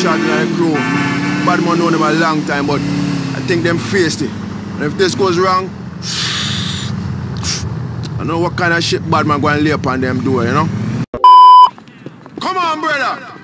shot in the crew. Bad man known them a long time, but I think them faced it. And if this goes wrong, I know what kind of shit bad man going to lay upon them door, you know? Come on, brother!